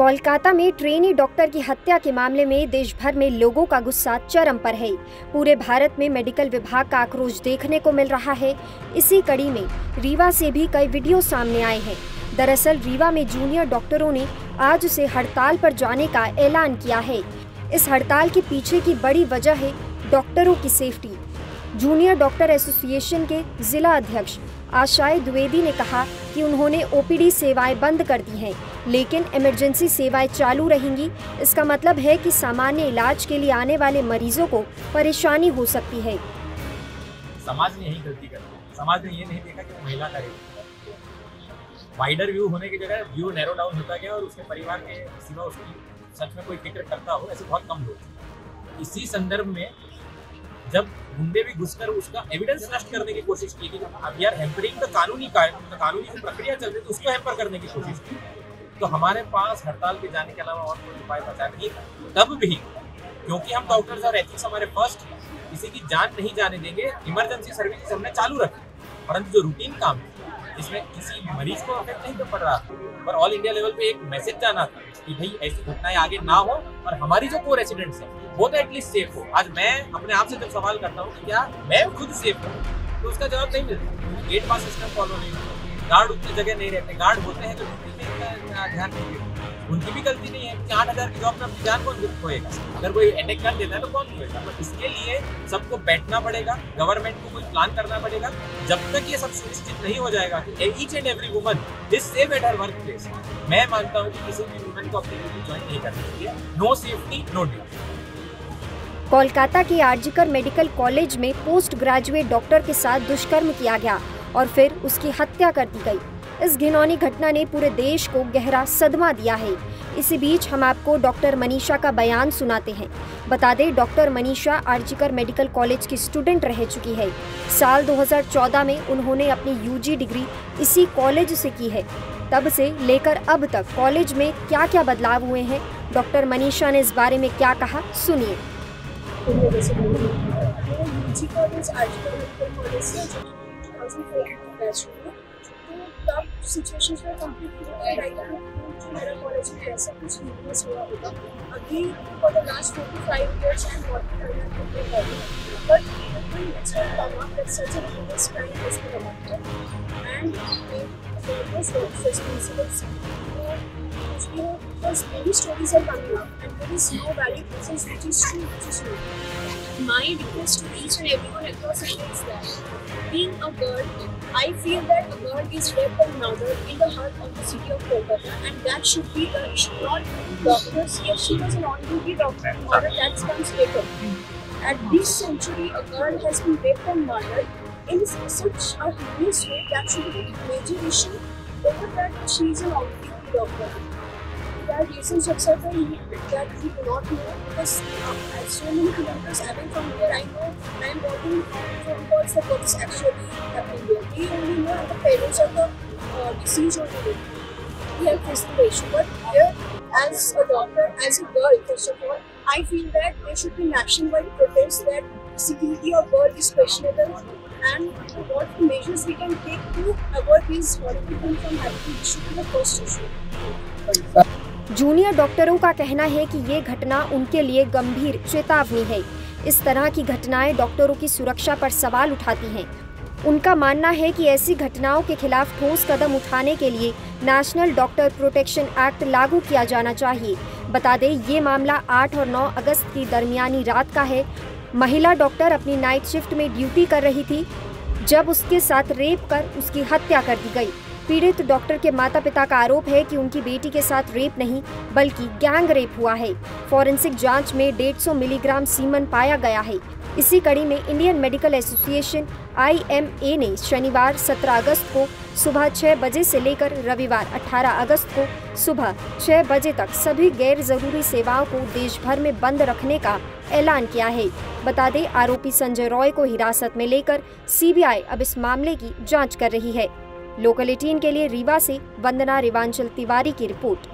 कोलकाता में trainee doctor की हत्या के मामले में देश भर में लोगों का गुस्सा चरम पर है। पूरे भारत में मेडिकल विभाग का आक्रोश देखने को मिल रहा है। इसी कड़ी में रीवा से भी कई वीडियो सामने आए हैं। दरअसल रीवा में जूनियर डॉक्टरों ने आज से हड़ताल पर जाने का ऐलान किया है। इस हड़ताल के पीछे की बड़ी वजह है डॉक्टरों की सेफ्टी। जूनियर डॉक्टर एसोसिएशन के जिला अध्यक्ष आशाय द्विवेदी ने कहा कि उन्होंने ओपीडी सेवाएँ बंद कर दी हैं, लेकिन इमरजेंसी सेवाएँ चालू रहेंगी। इसका मतलब है कि सामान्य इलाज के लिए आने वाले मरीजों को परेशानी हो सकती है। समाज ने यही गलती कर समाज ने ये नहीं देखा कि महिला का वाइडर व्यू होने की जगह व्यू नैरो डाउन होता गया और उसके परिवार के सिवा उसकी सच में कोई फ़िक्र करता हो, ऐसे बहुत कम लोग। इसी संदर्भ में जब गुंडे भी घुसकर उसका एविडेंस नष्ट करने की कोशिश की कि अब यार हेम्परिंग तो कानूनी तो कानूनी प्रक्रिया चल रही थी, उसको हेम्पर करने की कोशिश की। तो हमारे पास हड़ताल पे जाने के अलावा और कोई उपाय बचा नहीं तब भी, क्योंकि हम डॉक्टर्स और एथिक्स हमारे फ़र्स्ट किसी की जान नहीं जाने देंगे इमरजेंसी सर्विसेज़ हमने चालू रखी। परंतु जो रूटीन काम है जिसमें किसी मरीज़ को अफेक्ट नहीं तो पड़ रहा पर ऑल इंडिया लेवल पे एक मैसेज जाना था कि भाई, ऐसी घटनाएँ आगे ना हो और हमारी जो को रेसिडेंट है, वो तो एटलीस्ट सेफ़ हो। आज मैं अपने आप से जब सवाल करता हूँ कि क्या मैं खुद सेफ़ हूँ तो उसका जवाब नहीं मिलता। गेट पास सिस्टम फॉलो नहीं होता। गार्ड उतनी जगह नहीं रहते। गार्ड होते हैं तो ध्यान नहीं देते उनकी भी गलती नहीं है। कि आठ हज़ार की जॉब में अपनी जान कौन खोएगा अगर कोई अटैक कर देता है तो कौन खोएगा? तो इसके लिए सबको बैठना पड़ेगा गवर्नमेंट को कोई प्लान करना पड़ेगा। जब तक ये सब सुनिश्चित नहीं हो जाएगा each and every woman is safe at her workplace मैं मानता हूँ कि किसी भी वुमन को अपनी ड्यूटी ज्वाइन नहीं करनी चाहिए। No safety no duty Kolkata के आरजीकर मेडिकल कॉलेज में पोस्ट ग्रेजुएट डॉक्टर के साथ दुष्कर्म किया गया और फिर उसकी हत्या कर दी गई। इस घिनौनी घटना ने पूरे देश को गहरा सदमा दिया है। इसी बीच हम आपको डॉक्टर मनीषा का बयान सुनाते हैं। बता दें, doctor Manisha RG Kar medical college की स्टूडेंट रह चुकी है। साल 2014 में उन्होंने अपनी यूजी डिग्री इसी कॉलेज से की है। तब से लेकर अब तक कॉलेज में क्या क्या बदलाव हुए हैं? डॉक्टर मनीषा ने इस बारे में क्या कहा? सुनिए। तब सिचुएशंस में कंप्लीट आई कि मेरा कॉलेज में ऐसा कुछ यूनिवर्स हुआ होगा अभी for the last forty five years under college but famous office principals because many stories are coming up and there is no valid evidence which is true which is not my request to each and everyone across India is that being a girl I feel that a girl is raped and murdered in the heart of the city of Kolkata, and that should be uh, the issue, not doctors. Yes, she was an on-duty doctor, murder that comes later. At this century, a girl has been raped and murdered in such a heinous way that should be a major issue over that she is an on-duty doctor. There are reasons that we do not know because uh, as so many kilometers away from here, I know I am getting phone calls that what is actually happening here. We only know the parents of the uh, deceased or the we have faced the issue. But here, as a doctor, as a girl, first of all, I feel that there should be nationwide protests that security of girl is questionable and what measures we can take to avoid these horrible things from happening should be the first issue. Junior डॉक्टरों का कहना है कि ये घटना उनके लिए गंभीर, चेतावनी है। इस तरह की घटनाएँ डॉक्टरों की सुरक्षा पर सवाल उठाती हैं। उनका मानना है कि ऐसी घटनाओं के खिलाफ ठोस कदम उठाने के लिए नेशनल डॉक्टर प्रोटेक्शन एक्ट लागू किया जाना चाहिए। बता दें, ये मामला 8 और 9 अगस्त की दरमियानी रात का है। महिला डॉक्टर अपनी नाइट शिफ्ट में ड्यूटी कर रही थी। जब उसके साथ रेप कर उसकी हत्या कर दी गई। पीड़ित डॉक्टर के माता पिता का आरोप है कि उनकी बेटी के साथ रेप नहीं, बल्कि गैंग रेप हुआ है। फॉरेंसिक जाँच में 150 मिलीग्राम सीमन पाया गया है। इसी कड़ी में इंडियन मेडिकल एसोसिएशन आईएमए ने शनिवार 17 अगस्त को सुबह 6 बजे से लेकर रविवार 18 अगस्त को सुबह 6 बजे तक सभी गैर ज़रूरी सेवाओं को देश भर में बंद रखने का ऐलान किया है। बता दें, आरोपी संजय रॉय को हिरासत में लेकर सीबीआई अब इस मामले की जाँच कर रही है। लोकल एटीन के लिए रीवा से वंदना रिवांचल तिवारी की रिपोर्ट।